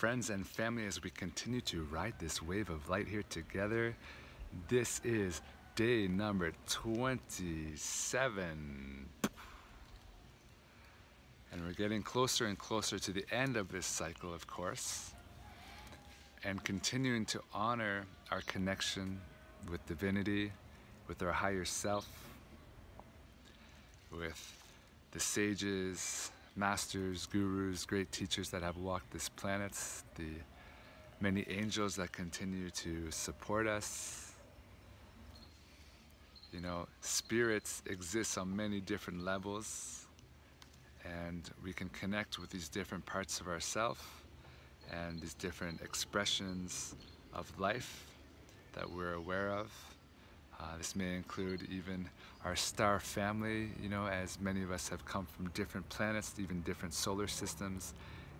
friends and family, as we continue to ride this wave of light here together. This is day number 27. And we're getting closer and closer to the end of this cycle, of course, and continuing to honor our connection with divinity, with our higher self, with the sages, masters, gurus, great teachers that have walked this planet, the many angels that continue to support us. You know, spirits exist on many different levels and we can connect with these different parts of ourself and these different expressions of life that we're aware of. Uh, this may include even our star family, you know, as many of us have come from different planets, even different solar systems,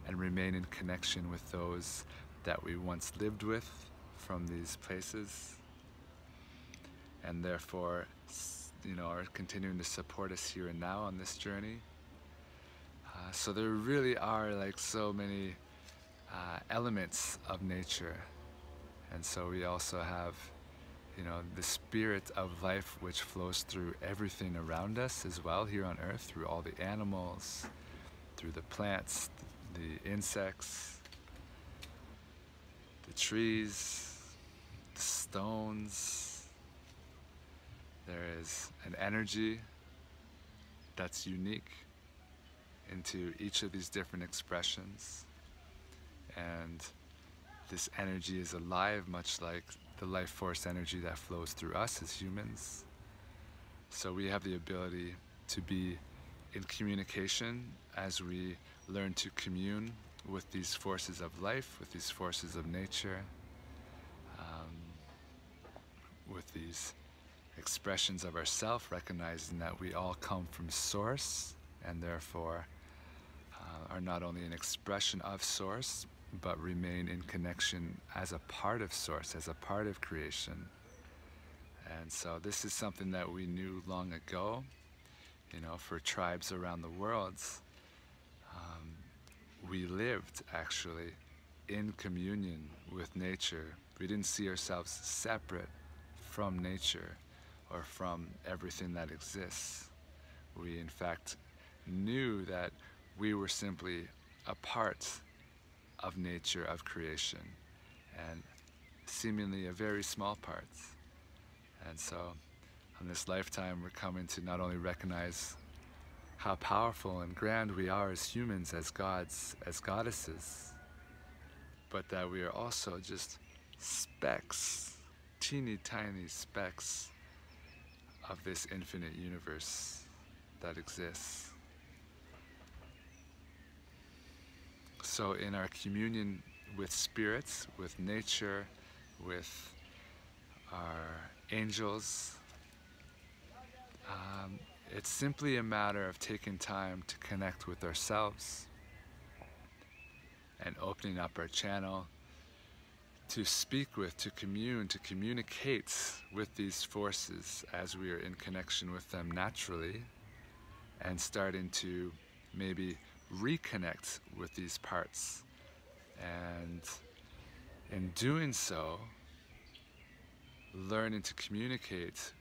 and remain in connection with those that we once lived with from these places. And therefore, you know, are continuing to support us here and now on this journey. Uh, so there really are like so many uh, elements of nature. And so we also have you know, the spirit of life which flows through everything around us as well here on earth, through all the animals, through the plants, the insects, the trees, the stones. There is an energy that's unique into each of these different expressions. And this energy is alive, much like the life force energy that flows through us as humans. So we have the ability to be in communication as we learn to commune with these forces of life, with these forces of nature, um, with these expressions of ourself, recognizing that we all come from source and therefore uh, are not only an expression of source, but remain in connection as a part of Source, as a part of creation. And so this is something that we knew long ago, you know, for tribes around the world. Um, we lived actually in communion with nature. We didn't see ourselves separate from nature or from everything that exists. We, in fact, knew that we were simply a part of nature, of creation, and seemingly a very small part. And so, in this lifetime, we're coming to not only recognize how powerful and grand we are as humans, as gods, as goddesses, but that we are also just specks, teeny tiny specks of this infinite universe that exists. So in our communion with spirits, with nature, with our angels, um, it's simply a matter of taking time to connect with ourselves and opening up our channel to speak with, to commune, to communicate with these forces as we are in connection with them naturally and starting to maybe reconnect with these parts. And in doing so, learning to communicate,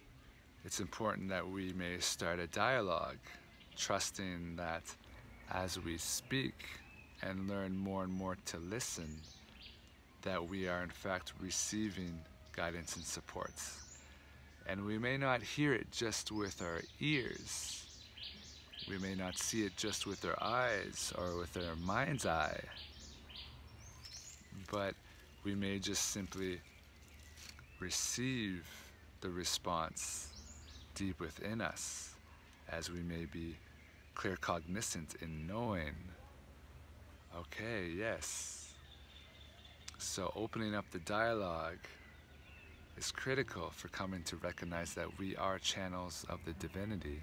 it's important that we may start a dialogue, trusting that as we speak and learn more and more to listen, that we are in fact receiving guidance and supports. And we may not hear it just with our ears, we may not see it just with our eyes or with our mind's eye, but we may just simply receive the response deep within us as we may be claircognizant in knowing, okay, yes. So opening up the dialogue is critical for coming to recognize that we are channels of the divinity.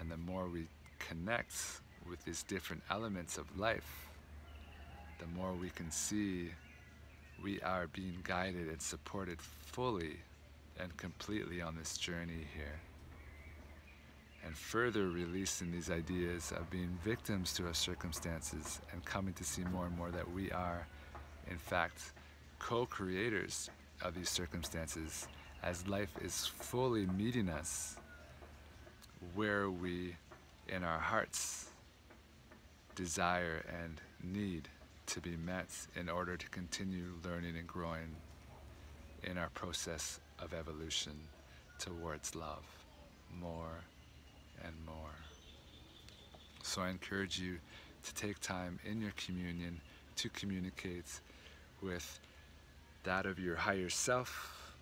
And the more we connect with these different elements of life, the more we can see we are being guided and supported fully and completely on this journey here. and further releasing these ideas of being victims to our circumstances and coming to see more and more that we are, in fact, co creators of these circumstances as life is fully meeting us where we, in our hearts, desire and need to be met in order to continue learning and growing in our process of evolution towards love more and more. So I encourage you to take time in your communion to communicate with that of your higher self,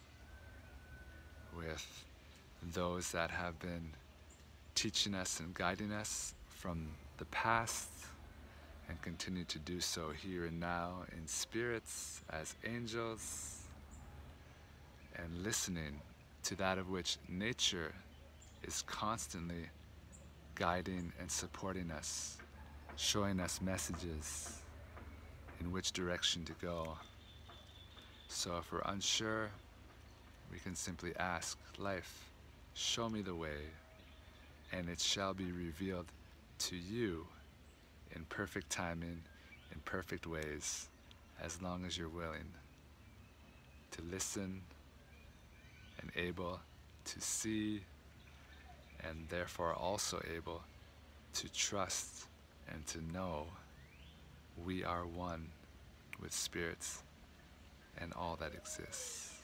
with those that have been teaching us and guiding us from the past and continue to do so here and now in spirits as angels and listening to that of which nature is constantly guiding and supporting us, showing us messages in which direction to go. So if we're unsure, we can simply ask life, show me the way, and it shall be revealed to you in perfect timing, in perfect ways, as long as you're willing to listen and able to see and therefore also able to trust and to know we are one with spirits and all that exists.